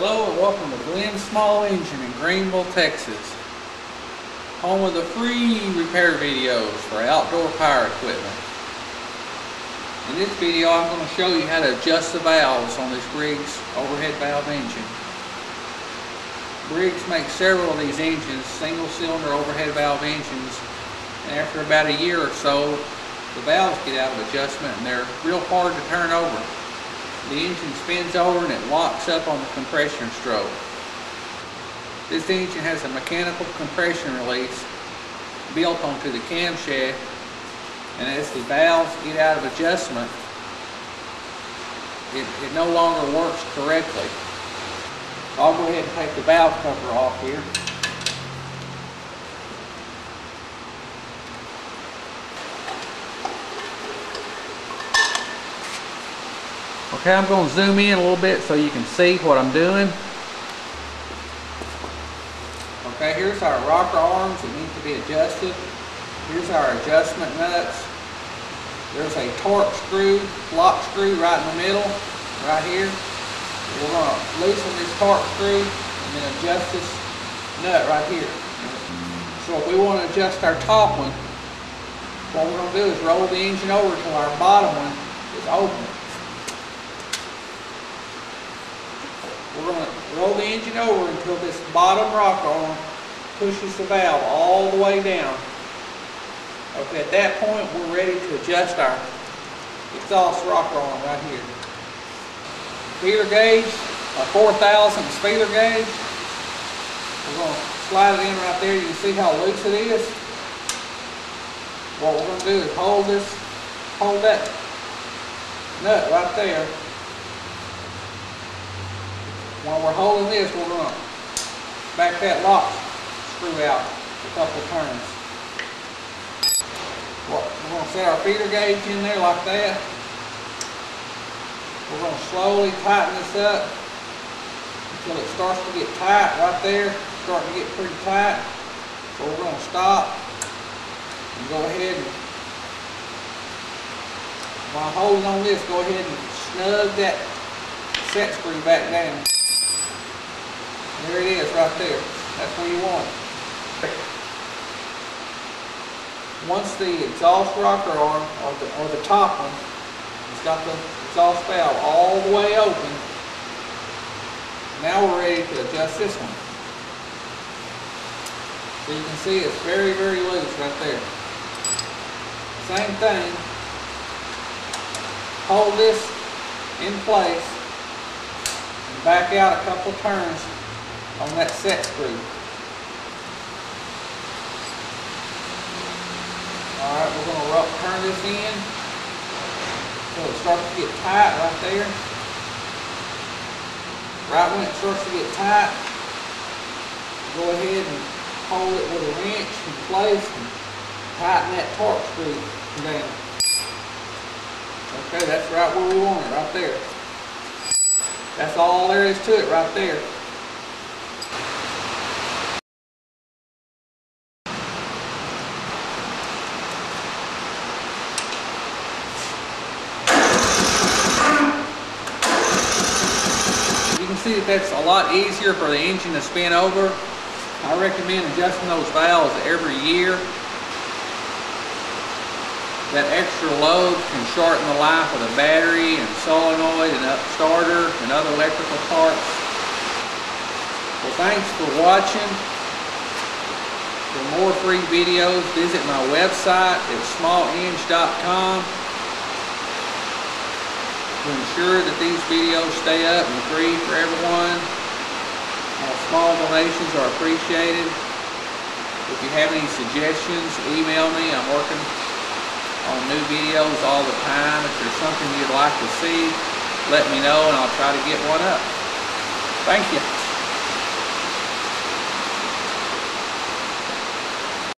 Hello and welcome to Glenn Small Engine in Greenville, Texas. Home of the free repair videos for outdoor power equipment. In this video I'm going to show you how to adjust the valves on this Briggs overhead valve engine. Briggs makes several of these engines, single cylinder overhead valve engines, and after about a year or so the valves get out of adjustment and they're real hard to turn over the engine spins over and it locks up on the compression stroke. This engine has a mechanical compression release built onto the camshaft and as the valves get out of adjustment it, it no longer works correctly. I'll go ahead and take the valve cover off here. Okay, I'm going to zoom in a little bit so you can see what I'm doing. Okay, here's our rocker arms that need to be adjusted. Here's our adjustment nuts. There's a Torx screw, lock screw right in the middle, right here. We're going to loosen this Torx screw and then adjust this nut right here. So if we want to adjust our top one, what we're going to do is roll the engine over until our bottom one is open. Roll the engine over until this bottom rocker arm pushes the valve all the way down. Okay, at that point we're ready to adjust our exhaust rocker arm right here. Feeler gauge, a 4000 feeler gauge. We're going to slide it in right there. You can see how loose it is. What we're going to do is hold this, hold that nut right there while we're holding this, we're going to back that lock screw out a couple turns. We're going to set our feeler gauge in there like that. We're going to slowly tighten this up until it starts to get tight right there. It's Starting to get pretty tight. So we're going to stop and go ahead and while holding on this, go ahead and snug that set screw back down. There it is right there. That's where you want it. Once the exhaust rocker arm, or the, or the top one, has got the exhaust valve all the way open, now we're ready to adjust this one. So you can see it's very, very loose right there. Same thing. Hold this in place and back out a couple turns on that set screw. Alright, we're going to rough turn this in so it starts to get tight right there. Right when it starts to get tight, go ahead and hold it with a wrench in place and tighten that Torx screw down. Okay, that's right where we want it, right there. That's all there is to it right there. See that that's a lot easier for the engine to spin over. I recommend adjusting those valves every year. That extra load can shorten the life of the battery and solenoid and starter and other electrical parts. Well, thanks for watching. For more free videos, visit my website at smalleng.com to ensure that these videos stay up and free for everyone. All small donations are appreciated. If you have any suggestions, email me. I'm working on new videos all the time. If there's something you'd like to see, let me know and I'll try to get one up. Thank you.